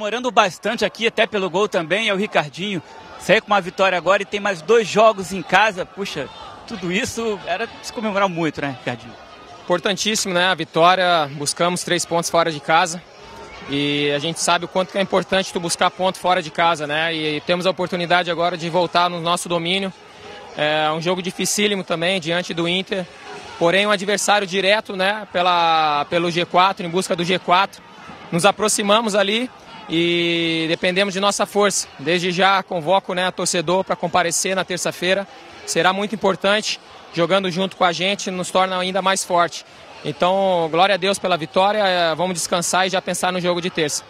comemorando bastante aqui, até pelo gol também, é o Ricardinho. Saiu com uma vitória agora e tem mais dois jogos em casa. Puxa, tudo isso era se comemorar muito, né, Ricardinho? Importantíssimo, né? A vitória, buscamos três pontos fora de casa. E a gente sabe o quanto é importante tu buscar ponto fora de casa, né? E temos a oportunidade agora de voltar no nosso domínio. É um jogo dificílimo também, diante do Inter. Porém, um adversário direto, né? Pela, pelo G4, em busca do G4. Nos aproximamos ali e dependemos de nossa força. Desde já convoco né, a torcedor para comparecer na terça-feira. Será muito importante. Jogando junto com a gente nos torna ainda mais forte. Então, glória a Deus pela vitória. Vamos descansar e já pensar no jogo de terça.